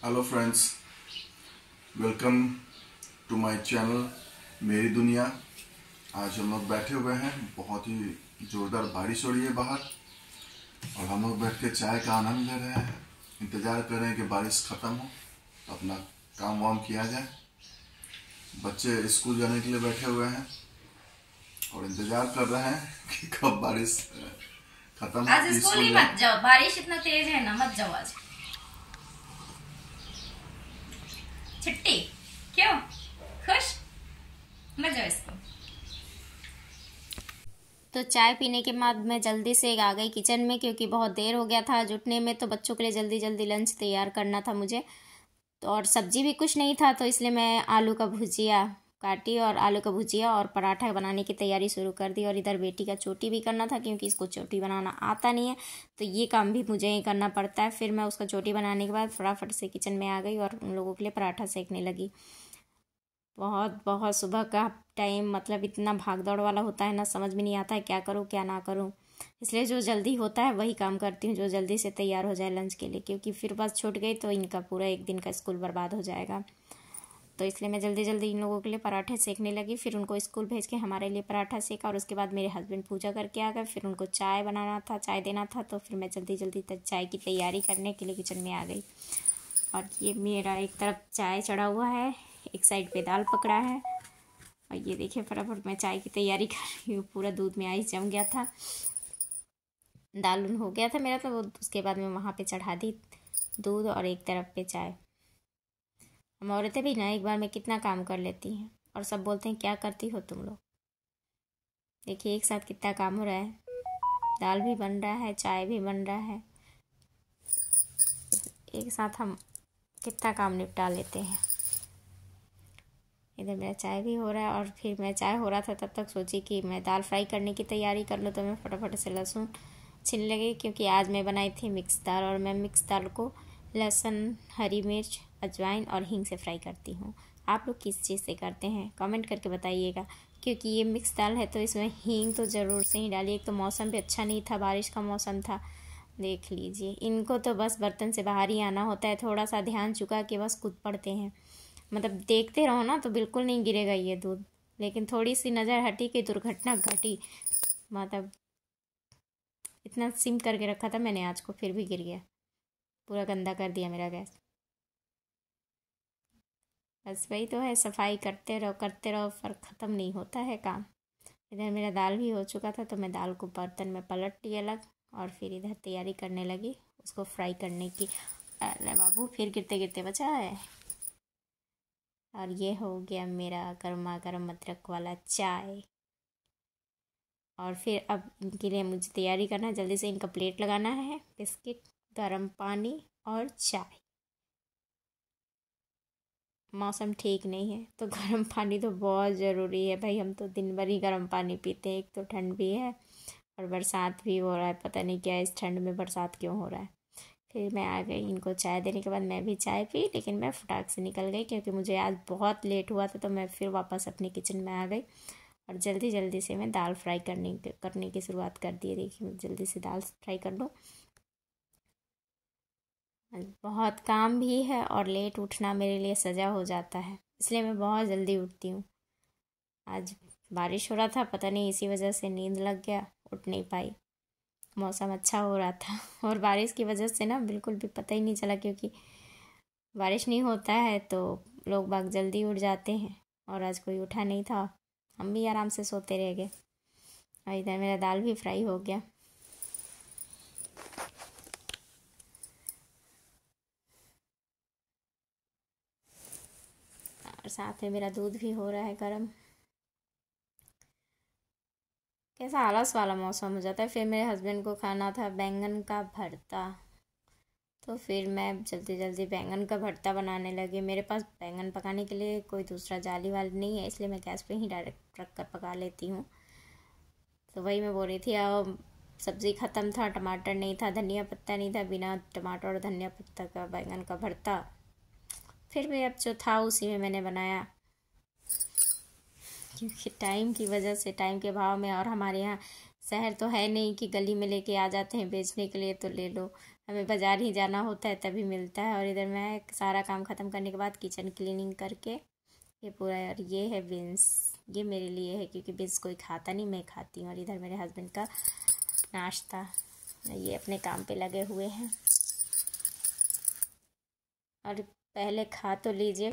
Hello friends welcome to my channel मेरी दुनिया। आज हम लोग बैठे हुए हैं बहुत ही ज़ोरदार बारिश हो रही है बाहर और हम लोग बैठ के चाय का आनंद ले रहे हैं। इंतज़ार कर रहे हैं कि बारिश ख़त्म हो तो अपना काम वाम किया जाए। बच्चे स्कूल जाने के लिए बैठे हुए हैं और इंतज़ार कर रहे हैं कि कब बारिश ख़त्म आज स्कूल ही मत जाओ बारिश इतना तेज है ना मत जाओ आज। छुट्टी? क्यों? खुश? मज़ा इसको। तो चाय पीने के बाद मैं जल्दी से आ गई किचन में, क्योंकि बहुत देर हो गया था जुटने में तो बच्चों के लिए जल्दी जल्दी लंच तैयार करना था मुझे। तो और सब्ज़ी भी कुछ नहीं था तो इसलिए मैं आलू का भुजिया काटी और आलू का भुजिया और पराठा बनाने की तैयारी शुरू कर दी और इधर बेटी का चोटी भी करना था क्योंकि इसको चोटी बनाना आता नहीं है। तो ये काम भी मुझे ही करना पड़ता है। फिर मैं उसका चोटी बनाने के बाद फटाफट से किचन में आ गई और उन लोगों के लिए पराठा सेकने लगी। बहुत बहुत सुबह का टाइम मतलब इतना भाग दौड़ वाला होता है ना, समझ में नहीं आता है क्या करूँ, क्या ना करूँ। इसलिए जो जल्दी होता है, वही काम करती हूँ, जो जल्दी से तैयार हो जाए लंच के लिए, क्योंकि फिर बस छूट गई तो इनका पूरा एक दिन का स्कूल बर्बाद हो जाएगा। तो इसलिए मैं जल्दी जल्दी इन लोगों के लिए पराठे सेकने लगी। फिर उनको स्कूल भेज के हमारे लिए पराठा सेका और उसके बाद मेरे हस्बैंड पूजा करके आ गए। फिर उनको चाय बनाना था, चाय देना था तो फिर मैं जल्दी जल्दी तक चाय की तैयारी करने के लिए किचन में आ गई। और ये मेरा एक तरफ़ चाय चढ़ा हुआ है, एक साइड पे दाल पकड़ा है। और ये देखिए फटाफट मैं चाय की तैयारी कर रही हूँ, पूरा दूध में आइस जम गया था। दाल हो गया था मेरा तो उसके बाद मैं वहाँ पे चढ़ा दी दूध और एक तरफ़ पे चाय। हम औरतें भी ना एक बार में कितना काम कर लेती हैं और सब बोलते हैं, क्या करती हो तुम लोग? देखिए, एक साथ कितना काम हो रहा है। दाल भी बन रहा है, चाय भी बन रहा है। एक साथ हम कितना काम निपटा लेते हैं। इधर मेरा चाय भी हो रहा है और फिर मैं चाय हो रहा था, तब तक सोची कि मैं दाल फ्राई करने की तैयारी कर लूँ तो मैं फटाफट से लहसुन छिल लगी, क्योंकि आज मैं बनाई थी मिक्स दाल और मैं मिक्स दाल को लहसुन, हरी मिर्च अजवाइन और हींग से फ्राई करती हूँ। आप लोग किस चीज़ से करते हैं? कमेंट करके बताइएगा। क्योंकि ये मिक्स दाल है तो इसमें हींग तो ज़रूर से ही डालिए। एक तो मौसम भी अच्छा नहीं था, बारिश का मौसम था। देख लीजिए, इनको तो बस बर्तन से बाहर ही आना होता है। थोड़ा सा ध्यान चुका के बस कूद पड़ते हैं। मतलब देखते रहो ना तो बिल्कुल नहीं गिरेगा ये दूध। लेकिन थोड़ी सी नज़र हटी कि दुर्घटना घटी। मतलब इतना सिम करके रखा था मैंने, आज को फिर भी गिर गया। पूरा गंदा कर दिया मेरा गैस। बस वही तो है, सफ़ाई करते रहो करते रहो पर ख़त्म नहीं होता है काम। इधर मेरा दाल भी हो चुका था तो मैं दाल को बर्तन में पलट ली अलग और फिर इधर तैयारी करने लगी, उसको फ्राई करने की। अरे बाबू, फिर गिरते गिरते बचा है। और ये हो गया मेरा गर्मा गर्म अदरक वाला चाय। और फिर अब इनके लिए मुझे तैयारी करना है, जल्दी से इनका प्लेट लगाना है, बिस्किट, गर्म पानी और चाय। मौसम ठीक नहीं है तो गर्म पानी तो बहुत ज़रूरी है भाई। हम तो दिन भर ही गर्म पानी पीते हैं, एक तो ठंड भी है और बरसात भी हो रहा है, पता नहीं क्या इस ठंड में बरसात क्यों हो रहा है। फिर मैं आ गई, इनको चाय देने के बाद मैं भी चाय पी, लेकिन मैं फटाक से निकल गई क्योंकि मुझे आज बहुत लेट हुआ था तो मैं फिर वापस अपने किचन में आ गई और जल्दी जल्दी से मैं दाल फ्राई करने करने की शुरुआत कर दी देखिए, जल्दी से दाल फ्राई कर लूँ। बहुत काम भी है और लेट उठना मेरे लिए सज़ा हो जाता है, इसलिए मैं बहुत जल्दी उठती हूँ। आज बारिश हो रहा था, पता नहीं इसी वजह से नींद लग गया, उठ नहीं पाई। मौसम अच्छा हो रहा था और बारिश की वजह से ना बिल्कुल भी पता ही नहीं चला क्योंकि बारिश नहीं होता है तो लोग बाग जल्दी उठ जाते हैं और आज कोई उठा नहीं था। हम भी आराम से सोते रह गए और इधर मेरा दाल भी फ्राई हो गया। साथ में मेरा दूध भी हो रहा है गर्म। कैसा आलस वाला मौसम हो जाता है। फिर मेरे हस्बैंड को खाना था, बैंगन का भरता। तो फिर मैं जल्दी जल्दी बैंगन का भरता बनाने लगी। मेरे पास बैंगन पकाने के लिए कोई दूसरा जाली वाली नहीं है, इसलिए मैं गैस पे ही डायरेक्ट रख कर पका लेती हूँ। तो वही मैं बोल रही थी अब सब्ज़ी ख़त्म था, टमाटर नहीं था, धनिया पत्ता नहीं था, बिना टमाटर और धनिया पत्ता का बैंगन का भरता। फिर भी अब जो था उसी में मैंने बनाया। क्योंकि टाइम की वजह से, टाइम के भाव में और हमारे यहाँ शहर तो है नहीं कि गली में लेके आ जाते हैं बेचने के लिए तो ले लो। हमें बाज़ार ही जाना होता है, तभी मिलता है। और इधर मैं सारा काम ख़त्म करने के बाद किचन क्लीनिंग करके ये पूरा, और ये है बीन्स ये मेरे लिए है, क्योंकि बीन्स कोई खाता नहीं, मैं खाती हूँ। और इधर मेरे हस्बैंड का नाश्ता, ये अपने काम पे लगे हुए हैं। और पहले खा तो लीजिए।